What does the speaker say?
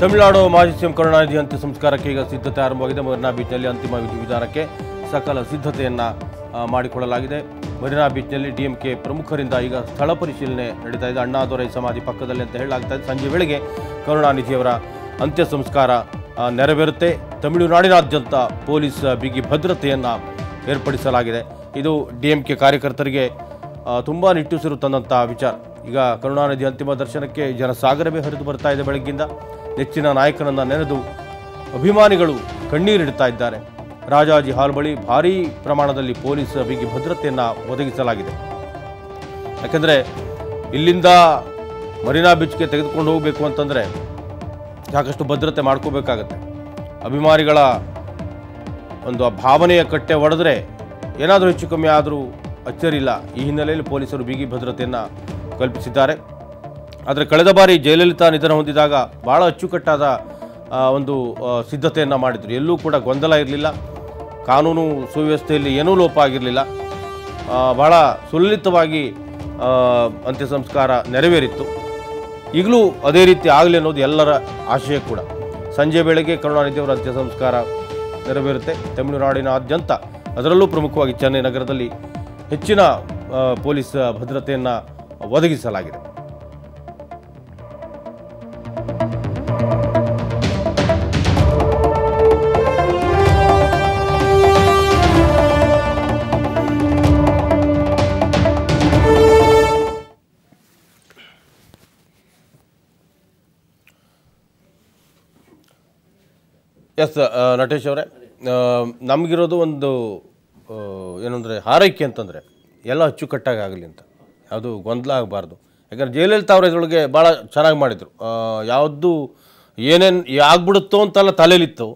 ತಮಿಳುನಾಡು ಮಾಜಿ ಸಿಎಂ ಕರುಣಾನಿಧಿ ಅಂತ್ಯ ಸಂಸ್ಕಾರಕ್ಕೆ ಈಗ ಸಿದ್ಧತೆ ಆರಂಭವಾಗಿದೆ. ಮರೀನಾ ಬೀಚ್ನಲ್ಲಿ ಅಂತಿಮ ವಿಧಿ ವಿಧಾನಕ್ಕೆ ಸಕಲ ಸಿದ್ಧತೆಯನ್ನ ಮಾಡಿಕೊಳ್ಳಲಾಗಿದೆ. ಮರೀನಾ ಬೀಚ್ನಲ್ಲಿ ಡಿಎಂಕೆ ಪ್ರಮುಖರಿಂದ ಈಗ ಸ್ಥಳ ಪರಿಶೀಲನೆ ನಡೀತಾ ಇದೆ. ಅಣ್ಣಾದೊರೈ ಸಮಾಧಿ ಪಕ್ಕದಲ್ಲಿ ಅಂತ ಹೇಳಲಾಗ್ತಾ ಇದೆ. ಸಂಜೆ ವೇಳೆಗೆ ಕರುಣಾನಿಧಿಯವರ ಅಂತ್ಯ ಸಂಸ್ಕಾರ ನೆರವೇರುತ್ತೆ. ತಮಿಳುನಾಡಿನಾದ್ಯಂತ ಪೊಲೀಸ್ ಬಿಗಿ ಭದ್ರತೆಯನ್ನು ಏರ್ಪಡಿಸಲಾಗಿದೆ. ಇದು ಡಿಎಂಕೆ ಕಾರ್ಯಕರ್ತರಿಗೆ ತುಂಬಾ ನಿಟ್ಟುಸಿರು ತಂದಂಥ ವಿಚಾರ. ಈಗ ಕರುಣಾನಿಧಿ ಅಂತಿಮ ದರ್ಶನಕ್ಕೆ ಜನಸಾಗರವೇ ಹರಿದು ಬರ್ತಾ ಇದೆ ಬೆಳಗ್ಗಿಂದ. ನೆಚ್ಚಿನ ನಾಯಕನನ್ನು ನೆನೆದು ಅಭಿಮಾನಿಗಳು ಕಣ್ಣೀರಿಡುತ್ತಾ ಇದ್ದಾರೆ. ರಾಜಾಜಿ ಹಾಲ್ ಬಳಿ ಭಾರೀ ಪ್ರಮಾಣದಲ್ಲಿ ಪೊಲೀಸ್ ಬಿಗಿ ಭದ್ರತೆಯನ್ನು ಒದಗಿಸಲಾಗಿದೆ. ಯಾಕೆಂದರೆ ಇಲ್ಲಿಂದ ಮರೀನಾ ಬೀಚ್ಗೆ ತೆಗೆದುಕೊಂಡು ಹೋಗಬೇಕು ಅಂತಂದರೆ ಸಾಕಷ್ಟು ಭದ್ರತೆ ಮಾಡ್ಕೋಬೇಕಾಗತ್ತೆ. ಅಭಿಮಾನಿಗಳ ಒಂದು ಆ ಭಾವನೆಯ ಕಟ್ಟೆ ಒಡೆದ್ರೆ ಏನಾದರೂ ಹೆಚ್ಚು ಕಮ್ಮಿ ಆದರೂ ಅಚ್ಚರಿಲ್ಲ. ಈ ಹಿನ್ನೆಲೆಯಲ್ಲಿ ಪೊಲೀಸರು ಬಿಗಿ ಭದ್ರತೆಯನ್ನು ಕಲ್ಪಿಸಿದ್ದಾರೆ. ಆದರೆ ಕಳೆದ ಬಾರಿ ಜಯಲಲಿತಾ ನಿಧನ ಹೊಂದಿದಾಗ ಭಾಳ ಅಚ್ಚುಕಟ್ಟಾದ ಒಂದು ಸಿದ್ಧತೆಯನ್ನು ಮಾಡಿದರು. ಎಲ್ಲೂ ಕೂಡ ಗೊಂದಲ ಇರಲಿಲ್ಲ. ಕಾನೂನು ಸುವ್ಯವಸ್ಥೆಯಲ್ಲಿ ಏನೂ ಲೋಪ ಆಗಿರಲಿಲ್ಲ. ಭಾಳ ಸುಲಲಿತವಾಗಿ ಅಂತ್ಯ ಸಂಸ್ಕಾರ ನೆರವೇರಿತ್ತು. ಈಗಲೂ ಅದೇ ರೀತಿ ಆಗಲಿ ಅನ್ನೋದು ಎಲ್ಲರ ಆಶಯ ಕೂಡ. ಸಂಜೆ ಬೆಳಗ್ಗೆ ಕರುಣಾನಿಧಿಯವರ ಅಂತ್ಯ ಸಂಸ್ಕಾರ ನೆರವೇರುತ್ತೆ ತಮಿಳುನಾಡಿನಾದ್ಯಂತ ಅದರಲ್ಲೂ ಪ್ರಮುಖವಾಗಿ ಚೆನ್ನೈ ನಗರದಲ್ಲಿ ಹೆಚ್ಚಿನ ಪೊಲೀಸ್ ಭದ್ರತೆಯನ್ನು ಒದಗಿಸಲಾಗಿದೆ. ಎಸ್ ನಟೇಶ್ ಅವರೇ. ನಮಗಿರೋದು ಒಂದು ಆ, ಏನಂದರೆ ಹಾರೈಕೆ ಅಂತಂದರೆ ಎಲ್ಲ ಅಚ್ಚುಕಟ್ಟಾಗಿ ಆಗಲಿ ಅಂತ. ಯಾವುದು ಗೊಂದಲ ಆಗಬಾರ್ದು. ಯಾಕಂದರೆ ಜಯಲಲಿತಾ ಅವರು ಇದರೊಳಗೆ ಭಾಳ ಚೆನ್ನಾಗಿ ಮಾಡಿದರು. ಯಾವುದು ಏನೇನು ಆಗ್ಬಿಡುತ್ತೋ ಅಂತೆಲ್ಲ ತಲೆಯಲ್ಲಿತ್ತು